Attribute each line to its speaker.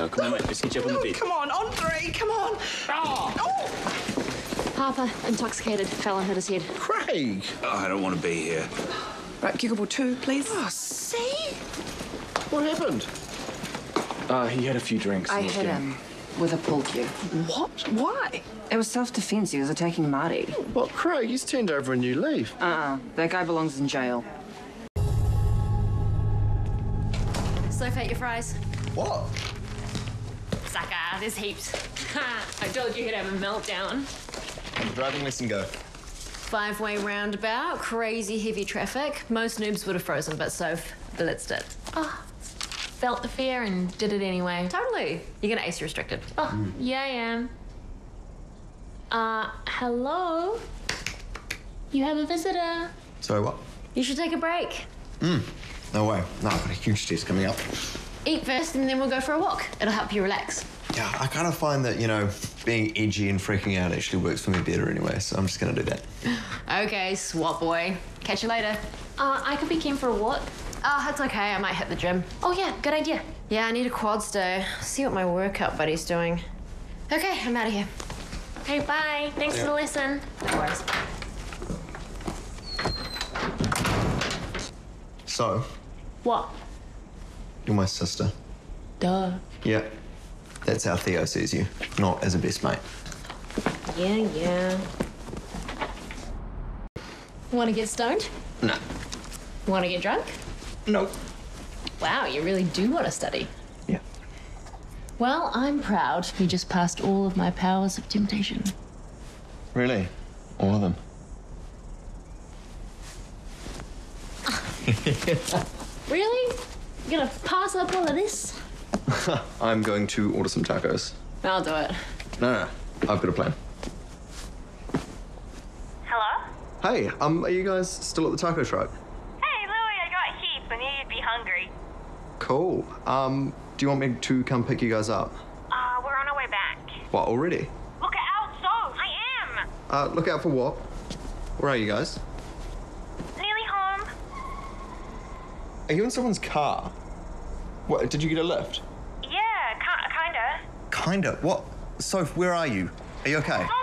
Speaker 1: No, come on, mate. Let's get you up on the
Speaker 2: No,
Speaker 1: bed.
Speaker 2: come on, Andre, come on. Oh.
Speaker 3: Harper, intoxicated, fell and hit his head.
Speaker 4: Craig!
Speaker 1: Oh, I don't want to be here.
Speaker 2: Right, Giggleball two, please.
Speaker 4: Oh, see? What happened?
Speaker 5: Uh, he had a few drinks.
Speaker 6: I hit him with a pull cue.
Speaker 2: What? Why?
Speaker 6: It was self-defense. He was attacking Marty.
Speaker 4: Well, Craig, he's turned over a new leaf.
Speaker 6: Uh-uh. That guy belongs in jail.
Speaker 3: So fate your fries.
Speaker 4: What?
Speaker 3: Sucker, there's heaps. I told you he'd have a meltdown.
Speaker 4: The driving lesson go.
Speaker 3: Five way roundabout, crazy heavy traffic. Most noobs would have frozen, but Soph blitzed it. Oh, felt the fear and did it anyway. Totally. You're gonna ace restricted. Oh, yeah, I am. Uh, hello? You have a visitor.
Speaker 4: Sorry, what?
Speaker 3: You should take a break.
Speaker 4: Mmm, no way. No, I've got a huge test coming up.
Speaker 3: Eat first and then we'll go for a walk. It'll help you relax.
Speaker 4: Yeah, I kind of find that, you know, being edgy and freaking out actually works for me better anyway, so I'm just gonna do that.
Speaker 3: Okay, swap boy. Catch you later. Uh, I could be keen for a walk. Oh, that's okay. I might hit the gym. Oh, yeah, good idea. Yeah, I need a quads day. See what my workout buddy's doing. Okay, I'm out of here. Okay, bye. Thanks for the lesson. No worries.
Speaker 4: So,
Speaker 3: What?
Speaker 4: You're my sister.
Speaker 3: Duh.
Speaker 4: Yeah. That's how Theo sees you, not as a best mate.
Speaker 3: Yeah, yeah. Want to get stoned?
Speaker 4: No.
Speaker 3: Want to get drunk?
Speaker 4: No.
Speaker 3: Wow, you really do want to study.
Speaker 4: Yeah.
Speaker 3: Well, I'm proud. You just passed all of my powers of temptation.
Speaker 4: Really? All of them?
Speaker 3: Really? You gonna pass up all of this?
Speaker 4: I'm going to order some tacos.
Speaker 3: I'll do it.
Speaker 4: No, no, I've got a plan.
Speaker 7: Hello?
Speaker 4: Hey, um, are you guys still at the taco truck?
Speaker 7: Hey, Louie, I got heaps. I knew you'd be hungry.
Speaker 4: Cool. Um, do you want me to come pick you guys up?
Speaker 7: Uh, we're on our way back.
Speaker 4: What, already?
Speaker 7: Look out, so I am.
Speaker 4: Uh, look out for what? Where are you guys?
Speaker 7: Nearly home.
Speaker 4: Are you in someone's car? What, did you get a lift?
Speaker 7: Yeah, ki- kinda.
Speaker 4: Kinda. What? Soph, where are you? Are you okay?
Speaker 7: Oh,